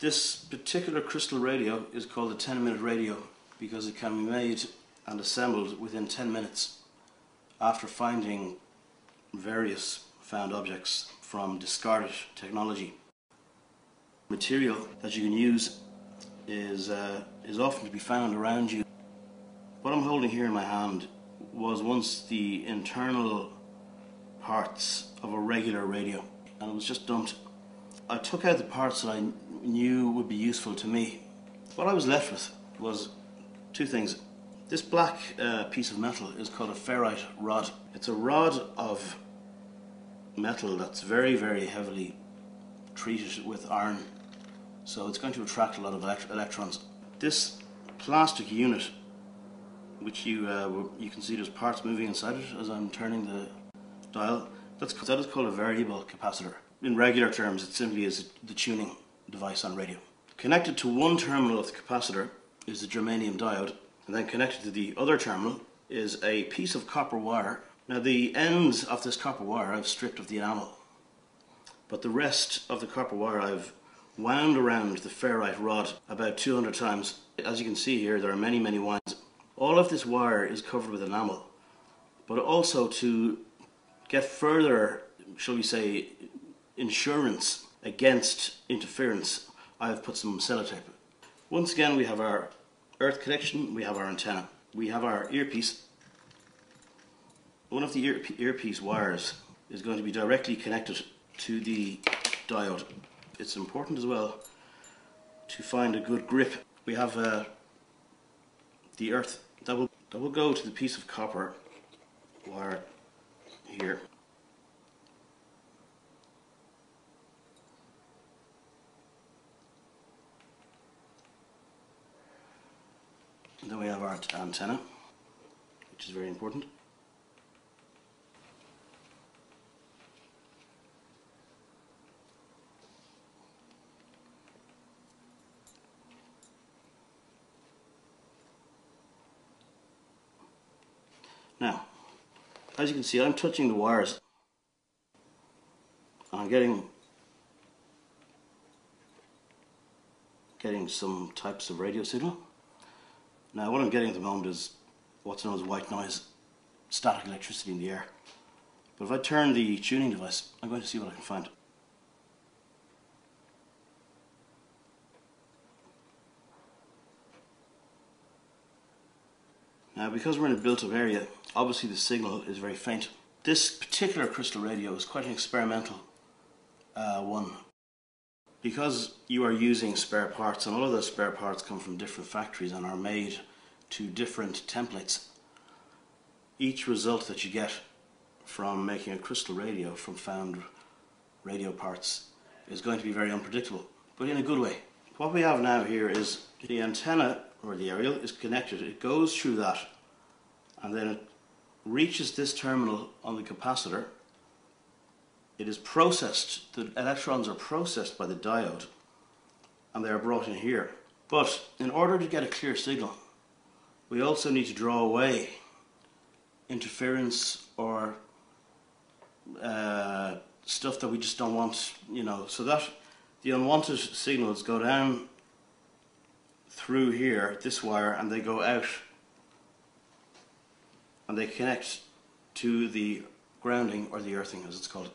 This particular crystal radio is called a 10 minute radio because it can be made and assembled within 10 minutes after finding various found objects from discarded technology. Material that you can use is, uh, is often to be found around you. What I'm holding here in my hand was once the internal parts of a regular radio and it was just dumped. I took out the parts that I knew would be useful to me. What I was left with was two things. This black uh, piece of metal is called a ferrite rod. It's a rod of metal that's very, very heavily treated with iron, so it's going to attract a lot of elect electrons. This plastic unit, which you uh, you can see there's parts moving inside it as I'm turning the dial, that's, that is called a variable capacitor. In regular terms, it simply is the tuning device on radio. Connected to one terminal of the capacitor is the germanium diode, and then connected to the other terminal is a piece of copper wire. Now the ends of this copper wire I've stripped of the enamel, but the rest of the copper wire I've wound around the ferrite rod about 200 times. As you can see here, there are many, many winds. All of this wire is covered with enamel, but also to get further, shall we say, insurance against interference, I have put some sellotape. Once again, we have our earth connection, we have our antenna, we have our earpiece. One of the ear earpiece wires is going to be directly connected to the diode. It's important as well to find a good grip. We have uh, the earth that will, that will go to the piece of copper wire here. Then we have our antenna, which is very important. Now, as you can see, I'm touching the wires. I'm getting getting some types of radio signal. Now what I'm getting at the moment is what's known as white noise, static electricity in the air. But if I turn the tuning device, I'm going to see what I can find. Now because we're in a built up area, obviously the signal is very faint. This particular crystal radio is quite an experimental uh, one. Because you are using spare parts and all of those spare parts come from different factories and are made to different templates, each result that you get from making a crystal radio from found radio parts is going to be very unpredictable, but in a good way. What we have now here is the antenna or the aerial is connected, it goes through that and then it reaches this terminal on the capacitor. It is processed, the electrons are processed by the diode and they are brought in here. But in order to get a clear signal, we also need to draw away interference or uh, stuff that we just don't want, you know, so that the unwanted signals go down through here, this wire, and they go out and they connect to the grounding or the earthing as it's called.